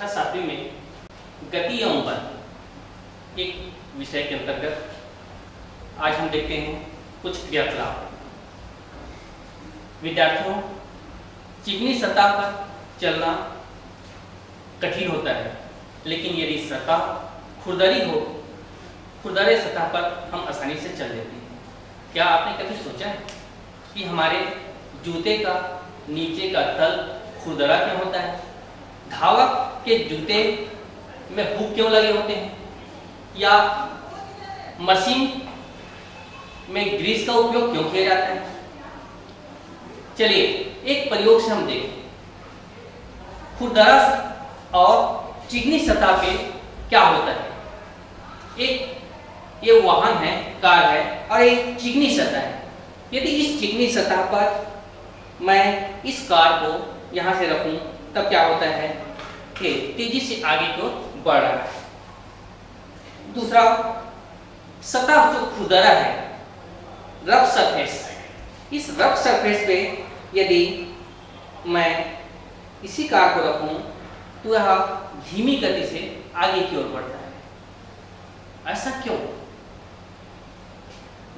कक्षा सातवीं में गति एवं बल, एक विषय के अंतर्गत आज हम देखते हैं कुछ क्रियाकलाप। विद्यार्थियों, चिकनी सतह पर चलना कठिन होता है, लेकिन यदि सतह खुरदरी हो, खुरदरे सतह पर हम आसानी से चल लेते हैं। क्या आपने कभी सोचा है कि हमारे जूते का, नीचे का तल खुरदरा क्यों होता है? धावक के जूते में हुक क्यों लगे होते हैं? या मशीन में ग्रीस का उपयोग क्यों किया जाता है? चलिए, एक प्रयोग से हम देखें। खुरदरा और चिकनी सतह पे क्या होता है? एक, ये वाहन है, कार है, और एक चिकनी सतह है। यदि इस चिकनी सतह पर मैं इस कार को यहाँ से रखूँ, तब क्या होता है? तेज़ी से आगे को बढ़। रहा है दूसरा सतह जो खुदरा है रफ सरफेस इस रफ सरफेस पे यदि मैं इसी कार को रखूँ तो यह धीमी गति से आगे की ओर बढ़ता है। ऐसा क्यों?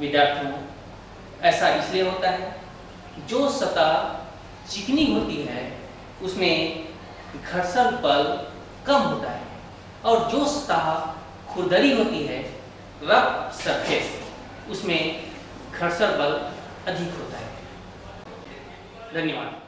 विद्यार्थियों, ऐसा इसलिए होता है जो सतह चिकनी होती है, उसमें घर्षण बल कम होता है और जो सतह खुरदरी होती है रफ सरफेस, उसमें घर्षण बल अधिक होता है। धन्यवाद।